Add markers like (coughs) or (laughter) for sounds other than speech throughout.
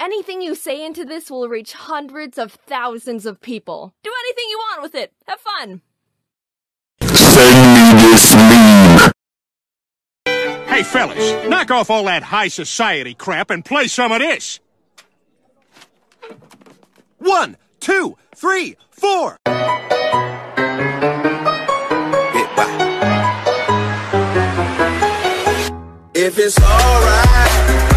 Anything you say into this will reach hundreds of thousands of people. Do anything you want with it. Have fun. Send me this meme. Hey, fellas, knock off all that high society crap and play some of this. One, two, three, four. If it's alright,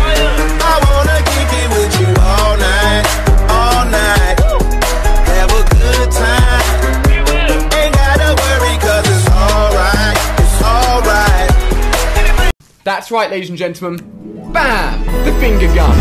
right, ladies and gentlemen. Bam! The finger gun.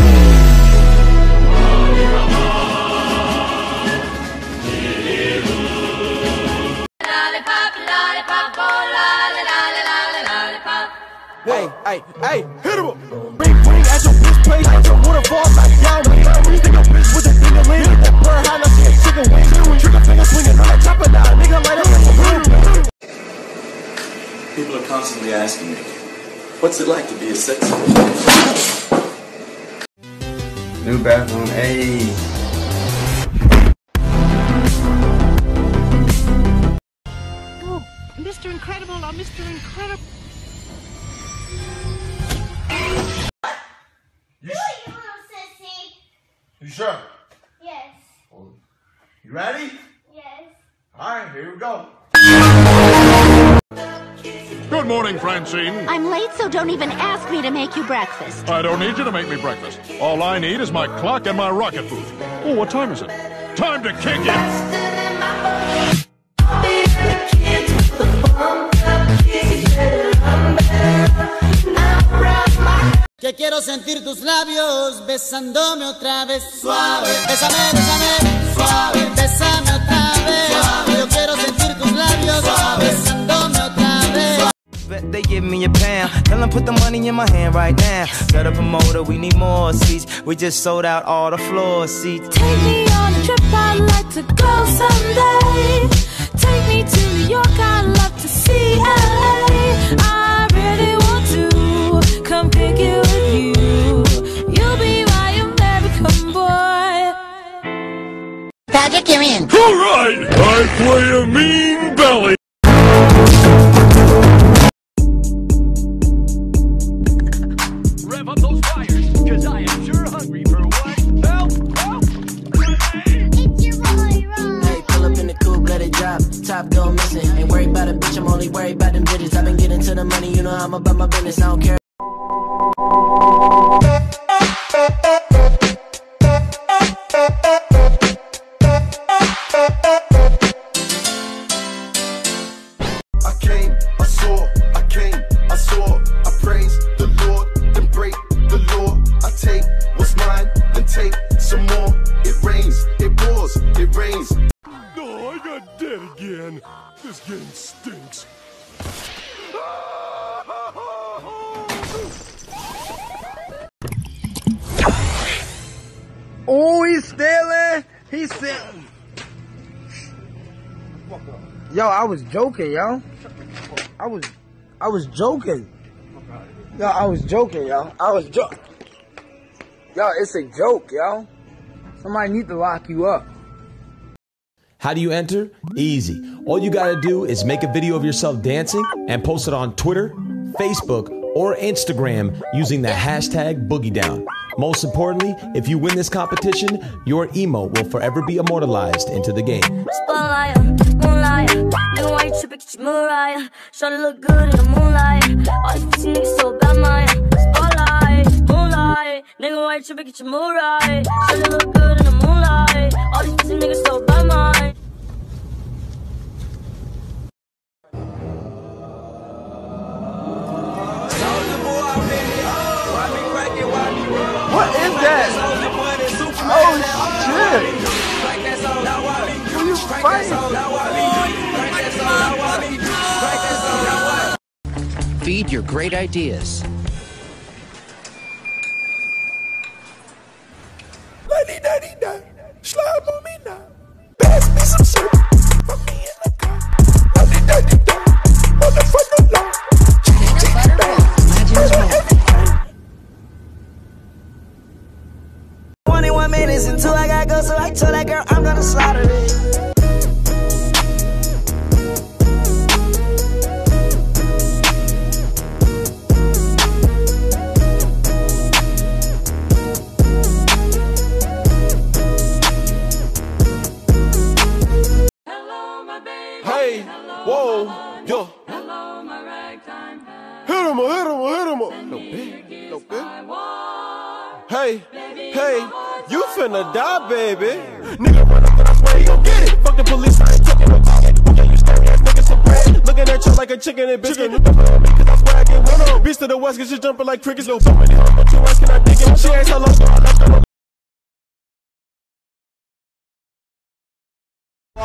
Hey, hey, hey, hit him! Ring, ring at your bitch place. Waterfall like Yao Ming. Stick a bitch with a ding-a-ling. Bird high, let's see a chicken wing. Trigger finger swinging on that chopper now. Nigga, light up. People are constantly asking me, what's it like to be a sex offender? New bathroom, hey. Oh, Mr. Incredible, I'm Mr. Incredible. You sure? Yes. Oh, you ready? Morning, Francine. I'm late, so don't even ask me to make you breakfast. I don't need you to make me breakfast. All I need is my clock and my rocket boot. Oh, what time is it? Time to kick it! Que quiero sentir tus labios besándome otra vez suave. Bésame, bésame, suave. Bésame otra vez. Suave. Yo quiero sentir tus labios besándome otra vez. Bet They give me a pound. Tell them put the money in my hand right now. Set up a motor, we need more seats. We just sold out all the floor seats. Take me on a trip, I'd like to go someday. Take me to New York, I'd love to see LA. I really want to come pick you with you. You'll be my American boy. Patrick, you're in. All right, I play a mean belly. I was joking, yo. I was, I was joking. Yo, I was joking, yo. I was joking. Yo, it's a joke, yo. Somebody need to lock you up. How do you enter? Easy. All you gotta do is make a video of yourself dancing and post it on Twitter, Facebook, or Instagram using the hashtag BoogieDown. Most importantly, if you win this competition, your emote will forever be immortalized into the game. Spotlight, moonlight. Nigga, why you tripping? Get your Mariah. Shawty look good in the moonlight. All these pussy niggas so bad, my spotlight, moonlight. Nigga, why you tripping? Get your Mariah. Shawty look good in the moonlight. All these pussy niggas so bad, my. What is that? Oh shit! Who you fighting? Bang. Murder everything. this until I gotta go, so I told that girl I'm gonna slaughter like a chicken and biscuit. You can me, I get one on. Beast to the west, cause you jumping like crickets. Yo, so many hoes, but you asking, I dig it. She ain't so low, so I.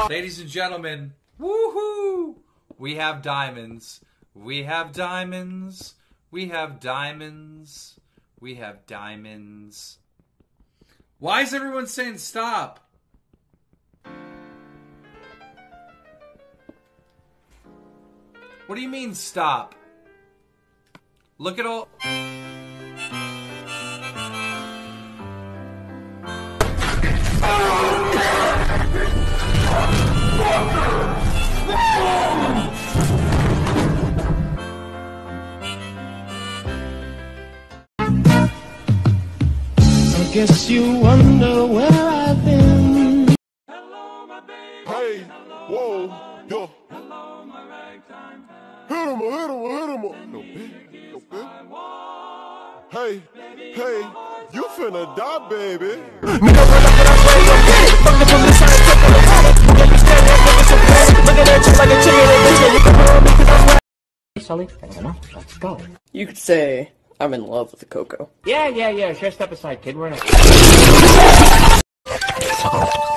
Ladies and gentlemen, woohoo! We have diamonds. We have diamonds. We have diamonds. We have diamonds. Why is everyone saying stop? What do you mean stop? Look at all. I guess you wonder where I've Sully, fair enough. Let's go. You could say I'm in love with the Coco. Yeah, yeah, yeah. Sure, step aside, kid. We're in a.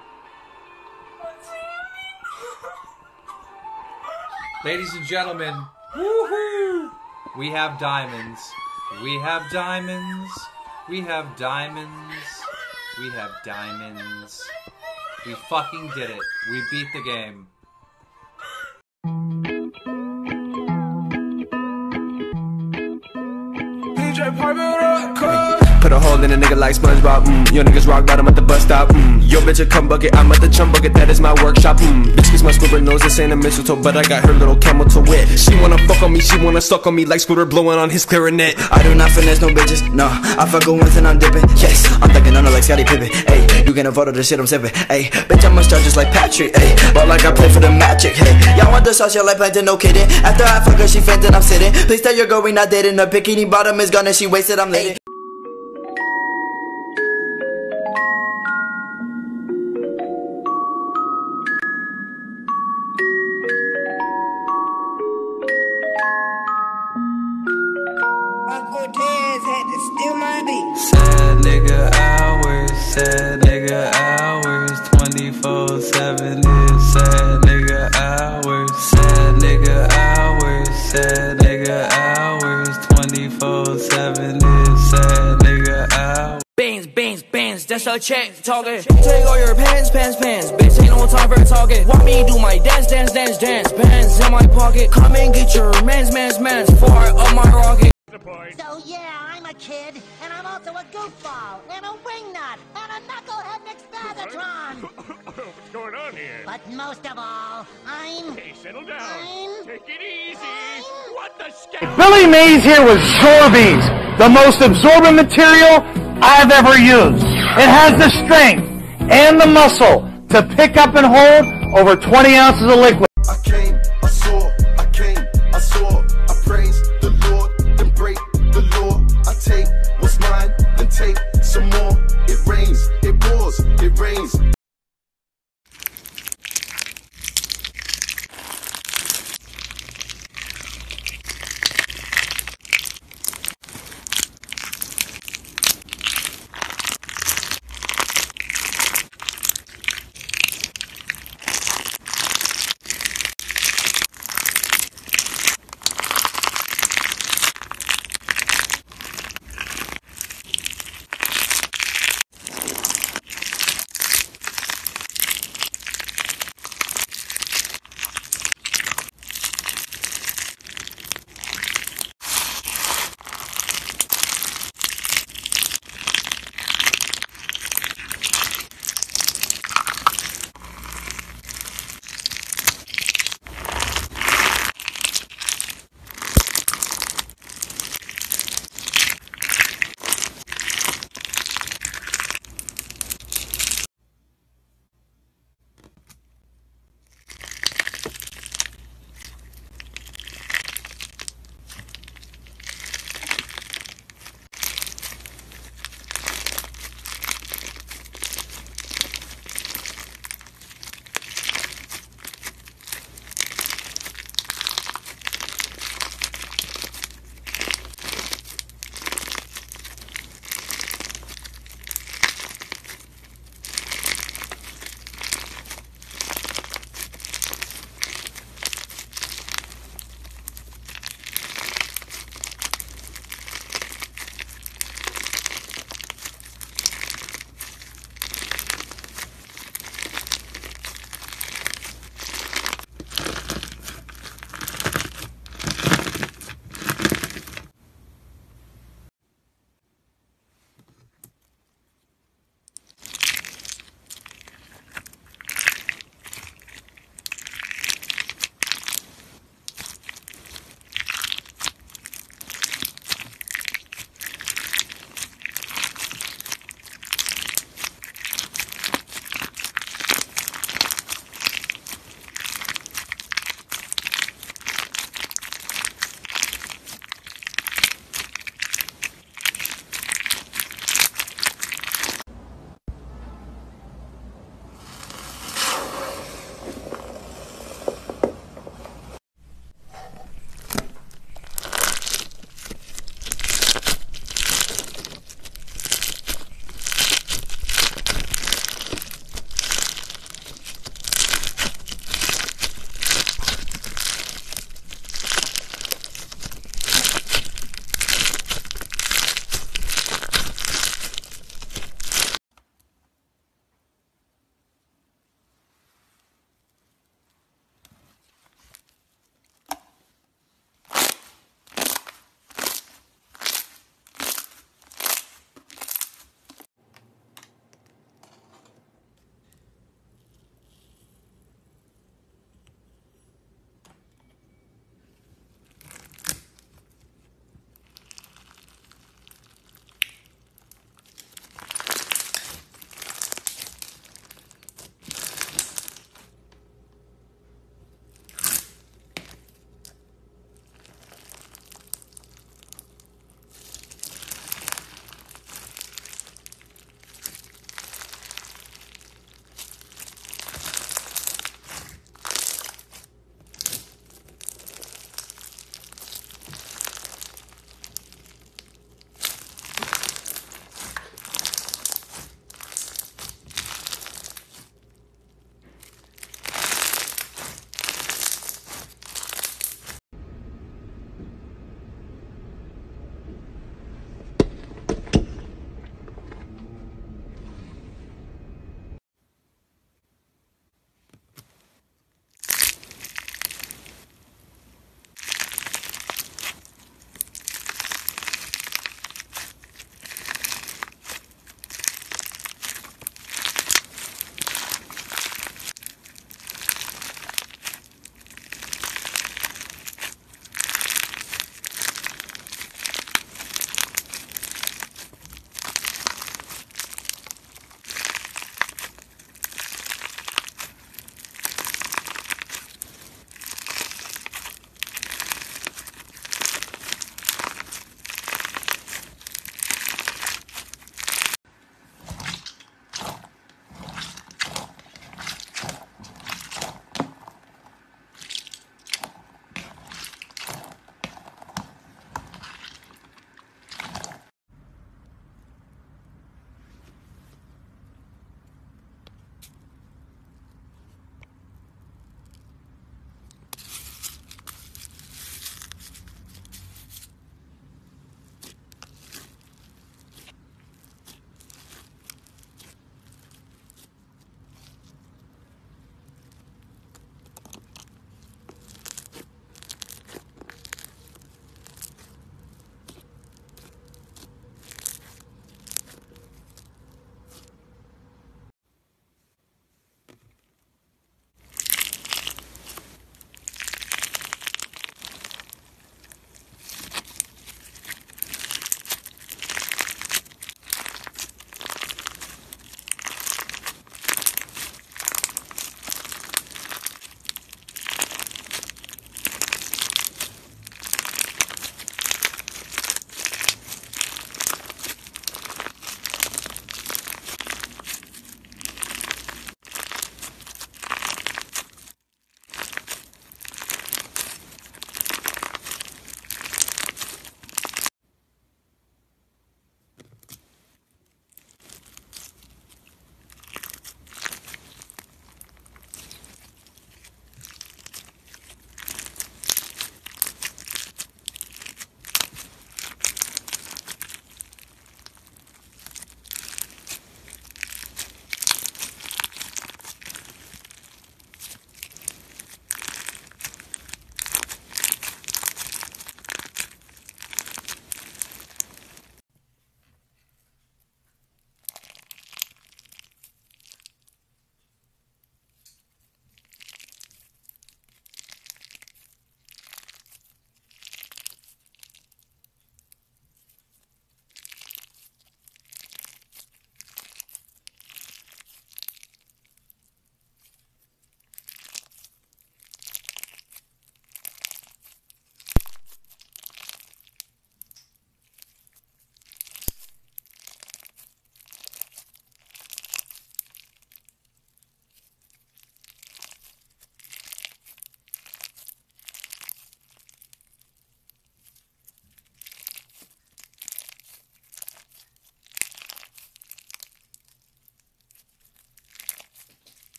Ladies and gentlemen, woohoo! We have diamonds. We have diamonds. We have diamonds. We have diamonds. We fucking did it. We beat the game. DJ Pipe it up, cuz. Put a hole in a nigga like SpongeBob. Mm. Yo niggas rock bottom at the bus stop. Mm. Yo bitch a cum bucket, I'm at the chum bucket. That is my workshop. Mm. Bitch kiss my squibber nose. This ain't a mistletoe, but I got her little camel to wit. She wanna fuck on me, she wanna suck on me like Squidward blowing on his clarinet. I do not finesse no bitches, no. I fuck her once and I'm dipping. Yes, I'm thinking on her like Scottie Pippen. Hey, you can avoid all the shit I'm sipping. Hey, bitch, I'm a star just like Patrick. Hey, but like I play for the Magic. Hey, y'all want the sauce, y'all like plantain, no kidding. After I fuck her, she fainted, I'm sitting. Please tell your girl we not dating. Her bikini bottom is gone and she wasted, I'm late. Had to steal my beat. Sad nigga hours, sad nigga hours, 24 7 is sad nigga hours, sad nigga hours, sad nigga hours, 24 7 is sad nigga hours. Beans, beans, beans, that's your check, target. Take all your pants, pants, pants. Bitch, ain't no time for talking. Want me do my dance, dance, dance, dance. Pants in my pocket. Come and get your mans, mans, mans. Far up my rocket. So yeah, I'm a kid, and I'm also a goofball, and a wingnut, and a knucklehead McSpazatron. (coughs) What's going on here? But most of all, I'm... Hey, settle down. I'm... Take it easy. What the scat? Billy Mays here with Zorbeez, the most absorbent material I've ever used. It has the strength and the muscle to pick up and hold over 20 ounces of liquid.